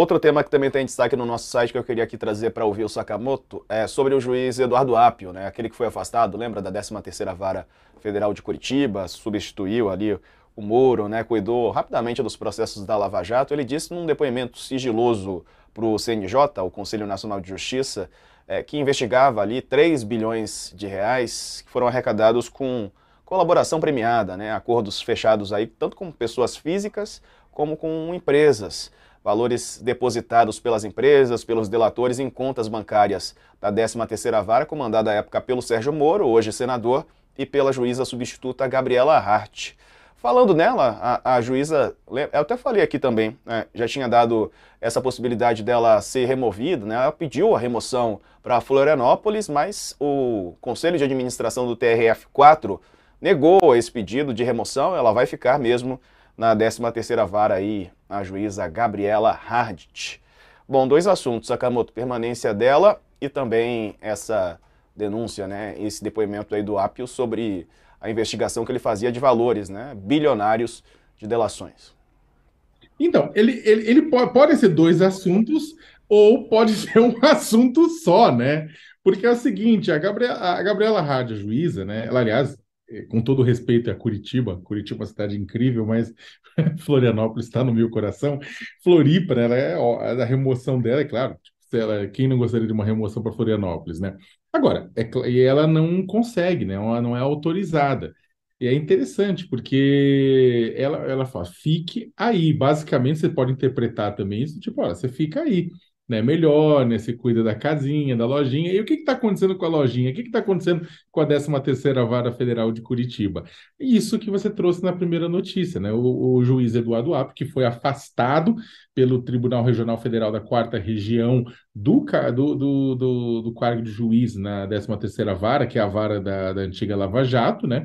Outro tema que também tem destaque no nosso site que eu queria aqui trazer para ouvir o Sakamoto é sobre o juiz Eduardo Apio, né? aquele que foi afastado, lembra da 13ª Vara Federal de Curitiba, substituiu ali o Moro, né? cuidou rapidamente dos processos da Lava Jato. Ele disse num depoimento sigiloso para o CNJ, o Conselho Nacional de Justiça, é, que investigava ali 3 bilhões de reais que foram arrecadados com colaboração premiada, né? acordos fechados aí tanto com pessoas físicas como com empresas valores depositados pelas empresas, pelos delatores em contas bancárias da 13ª Vara, comandada à época pelo Sérgio Moro, hoje senador, e pela juíza substituta Gabriela Hart. Falando nela, a, a juíza, eu até falei aqui também, né, já tinha dado essa possibilidade dela ser removida, né, ela pediu a remoção para Florianópolis, mas o Conselho de Administração do TRF4 negou esse pedido de remoção, ela vai ficar mesmo na 13ª vara aí, a juíza Gabriela Hardt. Bom, dois assuntos, Sakamoto, permanência dela e também essa denúncia, né, esse depoimento aí do Apio sobre a investigação que ele fazia de valores, né, bilionários de delações. Então, ele, ele, ele pode, pode ser dois assuntos ou pode ser um assunto só, né? Porque é o seguinte, a Gabriela, a Gabriela Hard, a juíza, né? Ela, aliás, com todo respeito a Curitiba, Curitiba é uma cidade incrível, mas Florianópolis está no meu coração. Floripa, ela é a remoção dela, é claro. Ela, quem não gostaria de uma remoção para Florianópolis, né? Agora, é, e ela não consegue, né? Ela não é autorizada. E é interessante, porque ela, ela fala, fique aí. Basicamente, você pode interpretar também isso, tipo, olha, você fica aí né, melhor, né, você cuida da casinha, da lojinha. E o que está acontecendo com a lojinha? O que está acontecendo com a 13ª Vara Federal de Curitiba? Isso que você trouxe na primeira notícia, né? O, o juiz Eduardo Apo, que foi afastado pelo Tribunal Regional Federal da Quarta Região do, do, do, do, do cargo de juiz na 13ª Vara, que é a vara da, da antiga Lava Jato, né?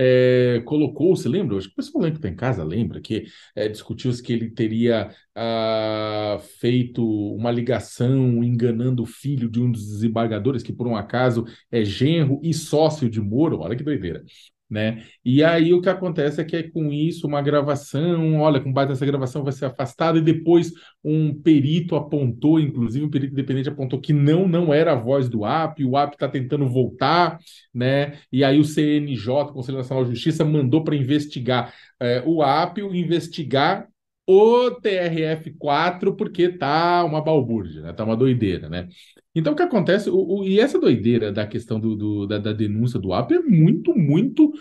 É, colocou, se lembra? Acho que o pessoal que está em casa lembra que é, discutiu-se que ele teria ah, feito uma ligação enganando o filho de um dos desembargadores, que por um acaso é genro e sócio de Moro. Olha que doideira né? E aí o que acontece é que é com isso uma gravação, olha, com base nessa gravação vai ser afastada e depois um perito apontou, inclusive um perito independente apontou que não, não era a voz do AP, o AP está tentando voltar, né? E aí o CNJ, Conselho Nacional de Justiça, mandou para investigar é, o AP, investigar o TRF4 porque tá uma balbúrdia, né? Tá uma doideira, né? Então, o que acontece, o, o, e essa doideira da questão do, do da, da, denúncia do AP é muito, muito,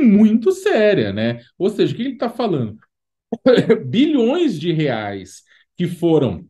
muito séria, né? Ou seja, o que ele está falando? Bilhões de reais que foram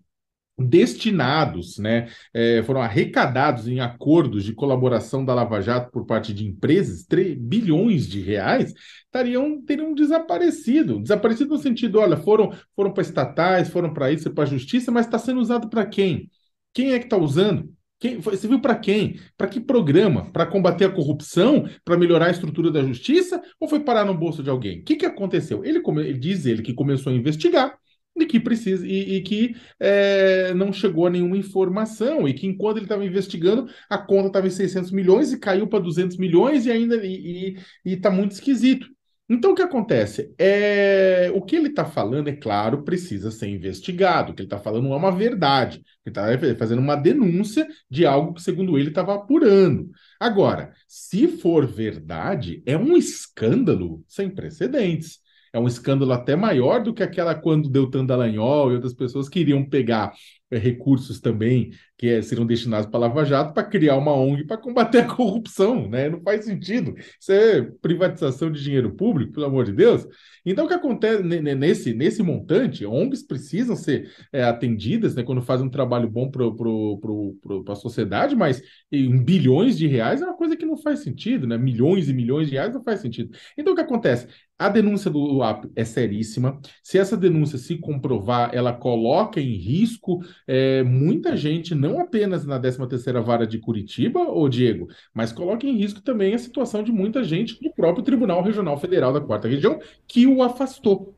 destinados, né, é, foram arrecadados em acordos de colaboração da Lava Jato por parte de empresas, 3 bilhões de reais, estariam, teriam desaparecido. Desaparecido no sentido, olha, foram, foram para estatais, foram para isso, para a justiça, mas está sendo usado para quem? Quem é que está usando? Quem, você viu para quem? Para que programa? Para combater a corrupção? Para melhorar a estrutura da justiça? Ou foi parar no bolso de alguém? O que, que aconteceu? Ele, ele diz ele que começou a investigar e que precisa e, e que é, não chegou a nenhuma informação e que enquanto ele estava investigando a conta estava em 600 milhões e caiu para 200 milhões e ainda e está muito esquisito. Então, o que acontece? É, o que ele está falando, é claro, precisa ser investigado. O que ele está falando é uma verdade. Ele está fazendo uma denúncia de algo que, segundo ele, estava apurando. Agora, se for verdade, é um escândalo sem precedentes é um escândalo até maior do que aquela quando Deltan Dallagnol e outras pessoas queriam pegar recursos também que é, serão destinados para Lava Jato para criar uma ONG para combater a corrupção, né? Não faz sentido. Isso é privatização de dinheiro público, pelo amor de Deus. Então, o que acontece nesse, nesse montante, ONGs precisam ser é, atendidas né, quando fazem um trabalho bom para a sociedade, mas em bilhões de reais é uma coisa que não faz sentido, né? Milhões e milhões de reais não faz sentido. Então, o que acontece? A denúncia do UAP é seríssima. Se essa denúncia se comprovar, ela coloca em risco é, muita gente, não apenas na 13ª Vara de Curitiba, ô Diego, mas coloca em risco também a situação de muita gente do próprio Tribunal Regional Federal da Quarta Região, que o afastou.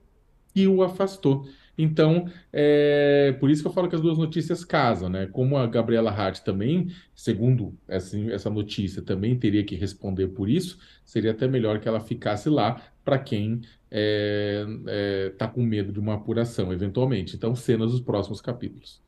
Que o afastou. Então, é por isso que eu falo que as duas notícias casam, né? Como a Gabriela Hart também, segundo essa, essa notícia, também teria que responder por isso, seria até melhor que ela ficasse lá para quem está é, é, tá com medo de uma apuração, eventualmente. Então, cenas dos próximos capítulos.